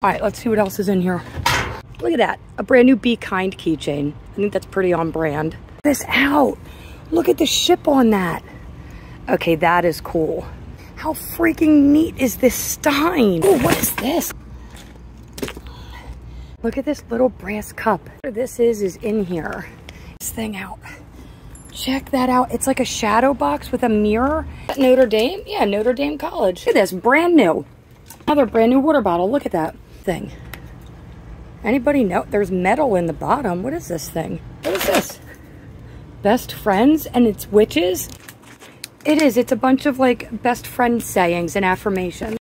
All right, let's see what else is in here. Look at that, a brand new Be Kind keychain. I think that's pretty on brand. This out. Look at the ship on that. Okay, that is cool. How freaking neat is this Stein? Oh, what is this? Look at this little brass cup. This is, is in here. This thing out. Check that out. It's like a shadow box with a mirror. Notre Dame? Yeah, Notre Dame College. Look at this, brand new. Another brand new water bottle. Look at that thing. Anybody know? There's metal in the bottom. What is this thing? What is this? Best friends and it's witches? It is. It's a bunch of like best friend sayings and affirmations.